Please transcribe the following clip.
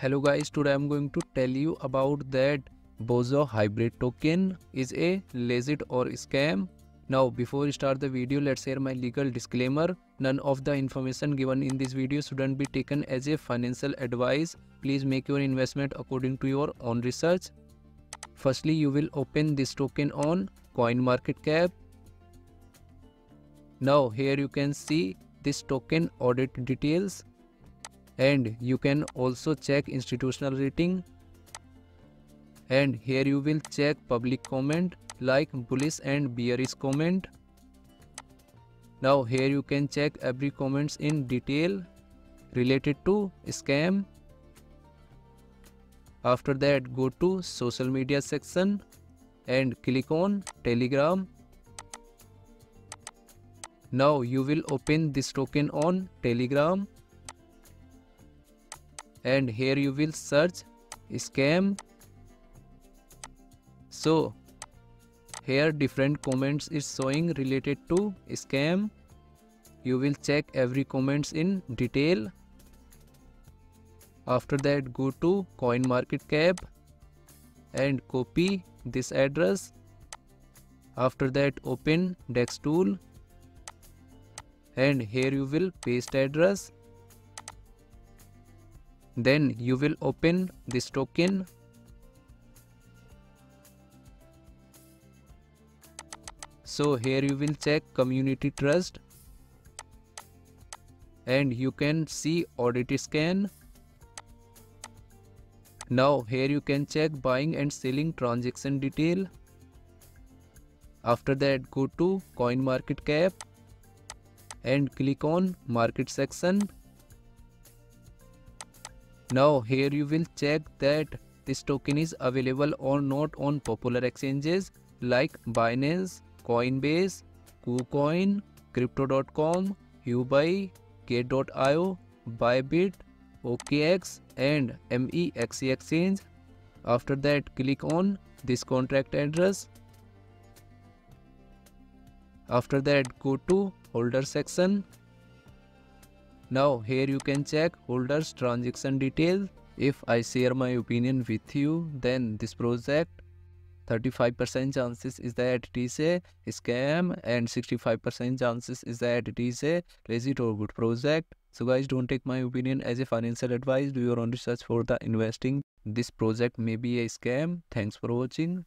hello guys today i'm going to tell you about that bozo hybrid token is a legit or scam. Now before we start the video let's share my legal disclaimer. None of the information given in this video shouldn't be taken as a financial advice. Please make your investment according to your own research. Firstly you will open this token on CoinMarketCap now here you can see this token audit details and you can also check institutional rating. And here you will check public comment like bullish and bearish comment. Now here you can check every comments in detail related to scam. After that go to social media section and click on telegram. Now you will open this token on telegram and here you will search scam. So here different comments is showing related to scam. You will check every comments in detail. After that go to CoinMarketCap and copy this address. After that open dex tool. And here you will paste address then you will open this token. So here you will check community trust. And you can see audit scan. Now here you can check buying and selling transaction detail. After that go to CoinMarketCap and click on market section now here you will check that this token is available or not on popular exchanges like Binance, Coinbase, KuCoin, Crypto.com, Huobi, Gate.io, Bybit, OKX and MEXC exchange. After that click on this contract address. After that go to holder section now here you can check holders transaction details. If I share my opinion with you, then this project 35% chances is that it is a scam and 65% chances is that it is a legit or good project. So guys don't take my opinion as a financial advice. Do your own research for the investing. This project may be a scam. Thanks for watching.